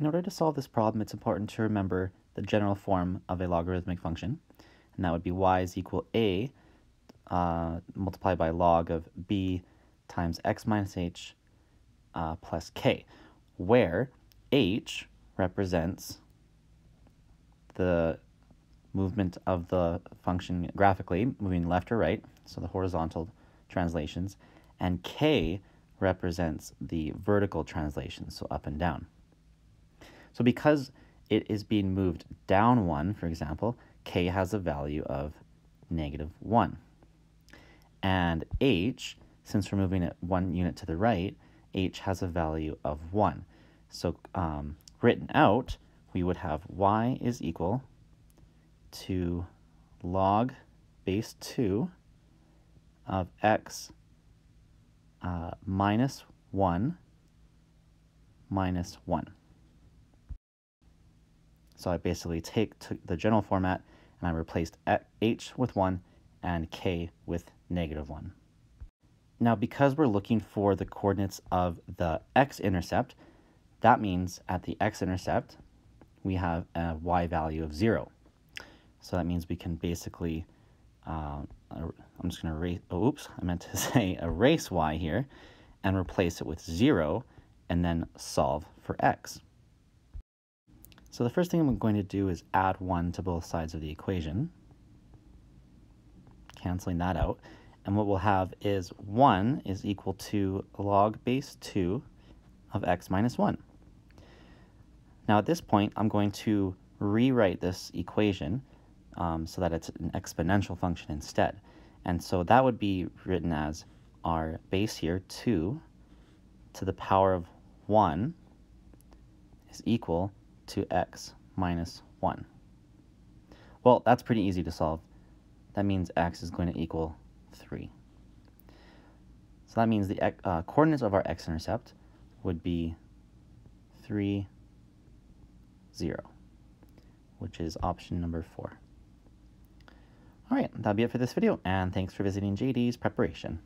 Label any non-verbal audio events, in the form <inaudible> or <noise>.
In order to solve this problem, it's important to remember the general form of a logarithmic function, and that would be y is equal a uh, multiplied by log of b times x minus h uh, plus k, where h represents the movement of the function graphically, moving left or right, so the horizontal translations, and k represents the vertical translation, so up and down. So because it is being moved down 1, for example, k has a value of negative 1. And h, since we're moving it one unit to the right, h has a value of 1. So um, written out, we would have y is equal to log base 2 of x uh, minus 1 minus 1. So I basically take the general format and I replaced h with 1 and k with negative 1. Now because we're looking for the coordinates of the x-intercept, that means at the x-intercept we have a y value of 0. So that means we can basically, uh, I'm just going to erase, oh, oops, I meant to <laughs> say erase y here and replace it with 0 and then solve for x. So the first thing I'm going to do is add 1 to both sides of the equation, canceling that out. And what we'll have is 1 is equal to log base 2 of x minus 1. Now at this point, I'm going to rewrite this equation um, so that it's an exponential function instead. And so that would be written as our base here, 2 to the power of 1 is equal to x minus 1. Well, that's pretty easy to solve. That means x is going to equal 3. So that means the uh, coordinates of our x-intercept would be 3, 0, which is option number 4. Alright, that'll be it for this video, and thanks for visiting JD's Preparation.